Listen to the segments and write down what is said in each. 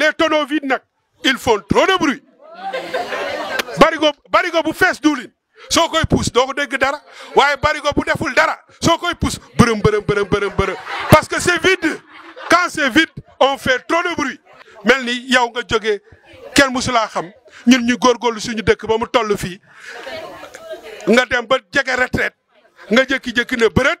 les tonneaux vides ils font trop de bruit. Barigo barigo bu fees duulin soo koy pousse doo ko dégg dara. Waaye barigo bu deful dara soo koy pousse bërëm bërëm bërëm bërëm bërëm. Parce que c'est vide. Quand c'est vide on fait trop de bruit. Mel ni yow nga jógee kenn musulaa xam. Ñun ñu góorgóorlu suñu dëkk ba mu toll fii. Nga dem ba jege retraite. Nga jékki-jékki ne bërët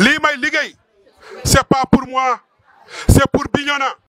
lii may liggéey c'est pas pour moi c'est pour Bignona.